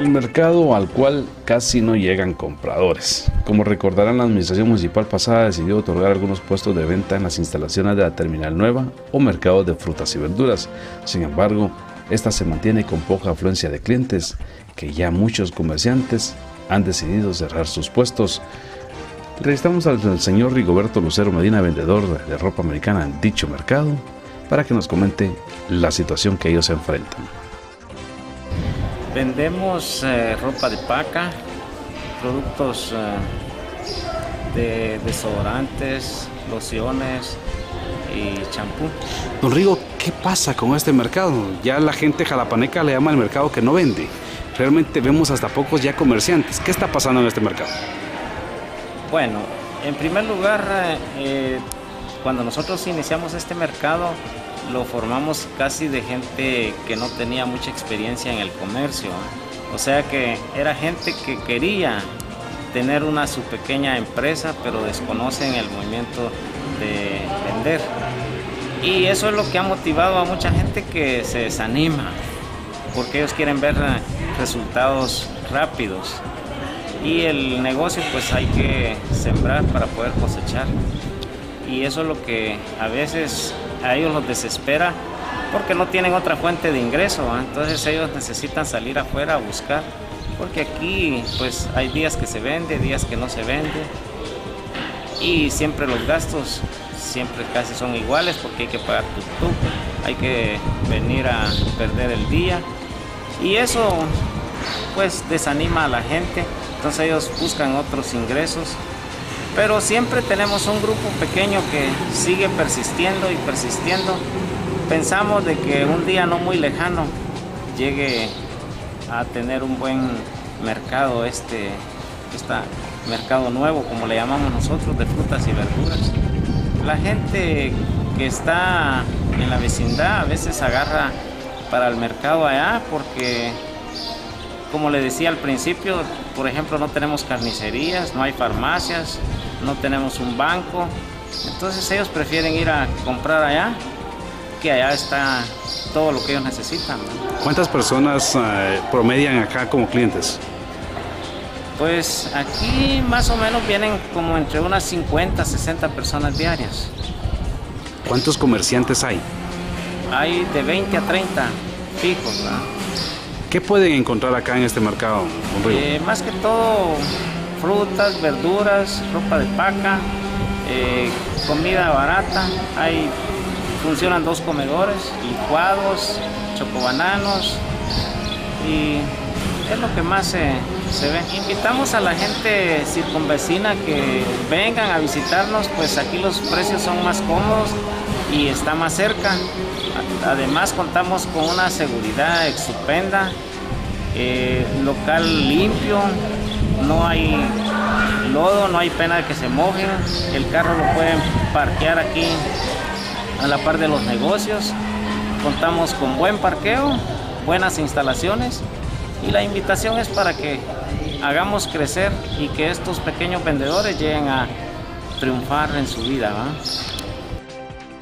El mercado al cual casi no llegan compradores. Como recordarán, la administración municipal pasada decidió otorgar algunos puestos de venta en las instalaciones de la terminal nueva o mercado de frutas y verduras. Sin embargo, esta se mantiene con poca afluencia de clientes, que ya muchos comerciantes han decidido cerrar sus puestos. Registramos al señor Rigoberto Lucero Medina, vendedor de ropa americana en dicho mercado, para que nos comente la situación que ellos enfrentan. Vendemos eh, ropa de paca, productos eh, de desodorantes, lociones y champú. Don Rigo, ¿qué pasa con este mercado? Ya la gente jalapaneca le llama el mercado que no vende. Realmente vemos hasta pocos ya comerciantes. ¿Qué está pasando en este mercado? Bueno, en primer lugar, eh, cuando nosotros iniciamos este mercado, lo formamos casi de gente que no tenía mucha experiencia en el comercio. O sea que era gente que quería tener una su pequeña empresa, pero desconocen el movimiento de vender. Y eso es lo que ha motivado a mucha gente que se desanima, porque ellos quieren ver resultados rápidos. Y el negocio pues hay que sembrar para poder cosechar. Y eso es lo que a veces a ellos los desespera porque no tienen otra fuente de ingreso, entonces ellos necesitan salir afuera a buscar, porque aquí pues hay días que se vende, días que no se vende y siempre los gastos siempre casi son iguales porque hay que pagar tu hay que venir a perder el día y eso pues desanima a la gente, entonces ellos buscan otros ingresos pero siempre tenemos un grupo pequeño que sigue persistiendo y persistiendo. Pensamos de que un día no muy lejano llegue a tener un buen mercado, este, este mercado nuevo, como le llamamos nosotros, de frutas y verduras. La gente que está en la vecindad a veces agarra para el mercado allá porque como le decía al principio, por ejemplo, no tenemos carnicerías, no hay farmacias, no tenemos un banco. Entonces ellos prefieren ir a comprar allá, que allá está todo lo que ellos necesitan. ¿Cuántas personas eh, promedian acá como clientes? Pues aquí más o menos vienen como entre unas 50, 60 personas diarias. ¿Cuántos comerciantes hay? Hay de 20 a 30 fijos. ¿Qué pueden encontrar acá en este mercado? Eh, más que todo frutas, verduras, ropa de paca, eh, comida barata. Hay, funcionan dos comedores, licuados, chocobananos y es lo que más se, se, ve. Invitamos a la gente circunvecina que vengan a visitarnos, pues aquí los precios son más cómodos y está más cerca. Además contamos con una seguridad estupenda, eh, local limpio, no hay lodo, no hay pena de que se mojen, el carro lo pueden parquear aquí a la par de los negocios. Contamos con buen parqueo, buenas instalaciones y la invitación es para que hagamos crecer y que estos pequeños vendedores lleguen a triunfar en su vida.